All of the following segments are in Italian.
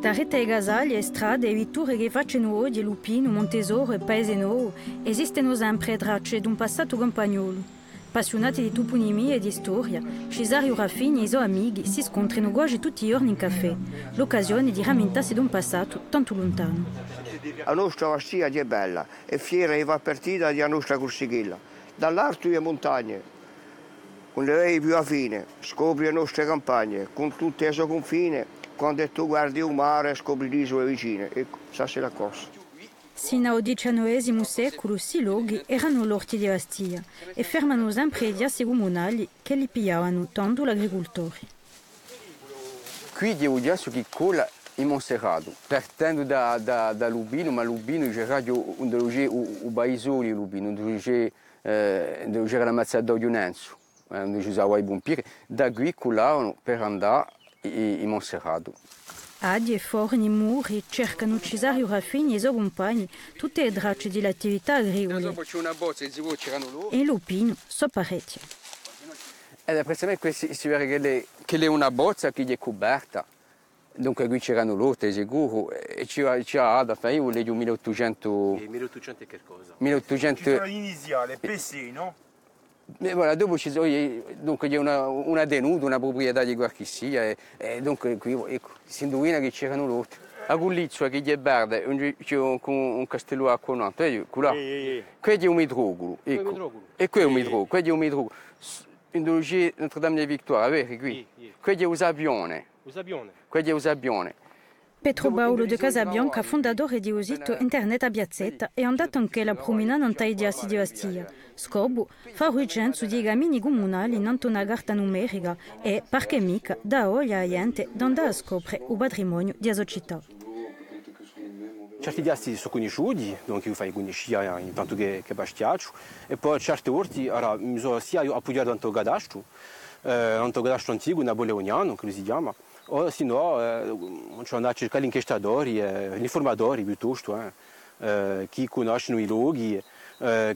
Da rete e gasaglie, strade e vitture che facciano oggi Lupino, Montesoro e Paese Nuovo esistono sempre tracce di un passato campagnolo. Appassionati di toponimia e di storia, Cesario Raffini e i suoi amici si scontrano quasi tutti i giorni in caffè, l'occasione di rammentarsi di un passato tanto lontano. La nostra vastia è bella, è fiera e va partita della nostra corsichella. Dall'alto le montagne, quando lei più a fine, scopri le nostre campagne, con tutte le sue confine, quando tu guardi il mare scopri le isole vicine. Ecco, sa se la cosa. Sino al XIX secolo si luoghi erano l'orti di Bastia e fermano sempre gli assi comunali che li pigliavano tanto l'agricoltori. Qui di Udiasso che cola in Monserrato, partendo da, da, da Lubino, ma Lubino c'era un deloge u Baisoli Lubino, un dove c'era la mazzata di Unenzo, dove usava i bumpiri, da qui colavano per andare in Monserrato. Adi e forni muri cercano Cesario Raffini e i suoi compagni tutte le tracce dell'attività agricola. E. E Lupino so parecchio. Ed è praticamente si, si vede che, che è una bozza che è coperta. Dunque qui c'erano loro, te sicuro, e c'era, c'era da fare, io leggo 1800... E 1800 e che cosa? 1800... C'era l'iniziale, PC, no? E voilà, dopo ci sono, dunque c'è una, una denuta, una proprietà di Guarchissia e, e dunque qui ecco, si indovina che c'erano loro. A Gullizzo che è verde, c'è un, un castello a Conato, e là, qui è un mitrogolo, ecco, e qui è un mitrogolo, qui è un mitrogolo. In dove c'è Notre-Dame de Victoire, vedi qui? Qui è un avione, Usabione. qui è un avione. Petro Baulo de Casabianca, fondatore di un sito internet a Biazzetta, è andato anche la promenade in Taidiassi di Bastia. Scopo, fa urgenza di gamini comunali in una carta numerica e, perché mica, da oggi a gente andare a scoprire il patrimonio di questa città. Certi diasti sono conosciuti, donc io fai conoscere intanto che, che bastiaccio, e poi certi orti, ora, mi sono sia appoggiato tanto cadastro, eh, tanto cadastro antico, napoleoniano, come si chiama, se no, eh, ci andare a cercare gli inchiestatori, eh, gli informatori piuttosto, eh, eh, chi conoscono i luoghi, eh,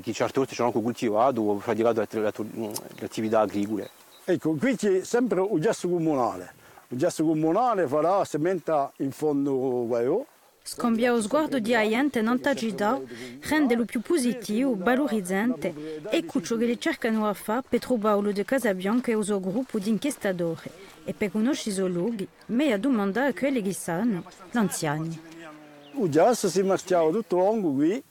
che certi orti hanno coltivato o praticato le, le, le attività agricole. Ecco, qui c'è sempre un gesto comunale. Un gesto comunale farà sementa in fondo guaio. Scambia lo sguardo di gente non tagida, rendelo più positivo, valorizzante e ciò che le cercano a fare Petro Baulo de Casabianca e il suo gruppo di inchiestatori e per conoscere i suoi luoghi, ma a domandare a quelli che sanno, gli anziani. Il gesto si marciava tutto lungo qui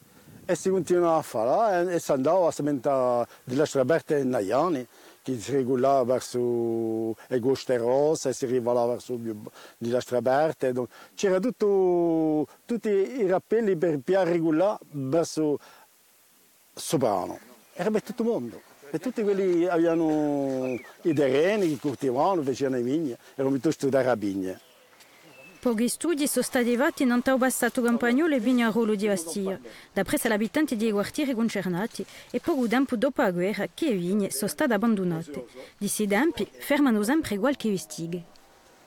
e si continuava a fare e si andava a sementa della straberte naiani che si regolava verso le Goste Rosse e si arrivava verso la Straberte. C'era tutto, tutti i rappelli per più regolare verso Soprano. Era per tutto il mondo. E tutti quelli avevano i terreni che coltivavano, facevano le vigne, erano piuttosto da rabigne. Pochi studi sono stati fatti in un passato campagnolo e vignarolo di Bastia, dappresa gli abitanti dei quartieri concernati e poco tempo dopo la guerra che vigne sono state abbandonate. Di questi tempi fermano sempre qualche vestigio.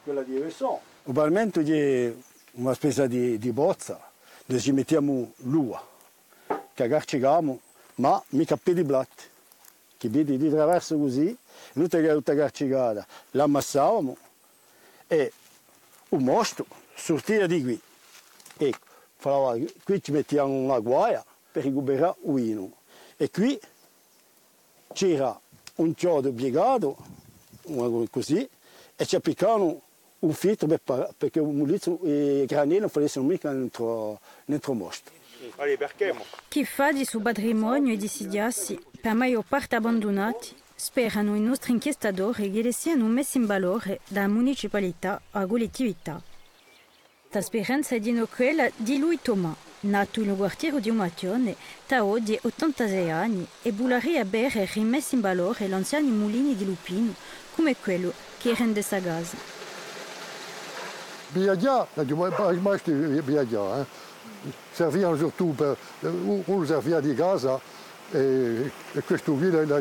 Quella di Vesson. Ugualmente c'è una spesa di, di bozza, dove ci mettiamo l'ua, che aggarciamo, ma mica piedi blatti, che vedi di traverso così, tutta tutta aggarcicata, l'ammassavamo e un mostro sortiva di qui. Ecco, falava, qui ci mettiamo una guaia per recuperare il vino. E qui c'era un chiodo piegato, così, e ci appiccavano un filtro per, perché un mulizzo e i granelli non facessero mica dentro, dentro il mostro. Chi fa di suo patrimonio e di sidiassi, per maggior parte abbandonati, sperano i nostri inchiestatori che le siano messi in valore da municipalità a collettività. La speranza è di no quella di lui Tomà, nato in un quartiere di Umatione, da oggi 86 anni, e volaria bere rimessi in valore l'anziani mulini di Lupino, come quello che rende sa casa. Che viaggiare, eh? servivano surtout per, uno serviva di casa e, e questo l'ha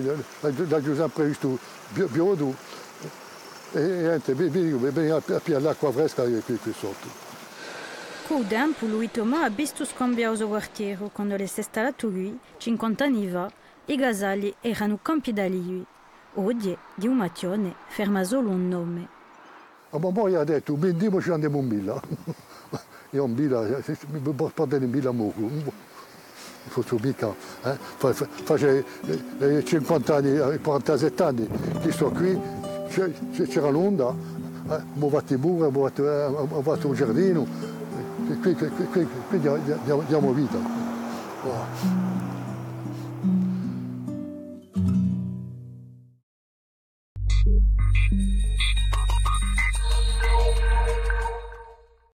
e niente, bene a l'acqua fresca qui, qui sotto. Lui Tomà quando le lui, 50 anni i gasalli erano campi da lui. Oggi, di Umatione, ferma solo un nome. A gli ha detto, bendiamo ci andiamo in villa. Io in villa, mi posso portare in villa a Faccio mica. Eh? Face 50 anni, 47 anni che sto qui, c'era l'onda, eh? i muri, ho fatto un giardino, qui, qui, qui, qui diamo, vita. Wow.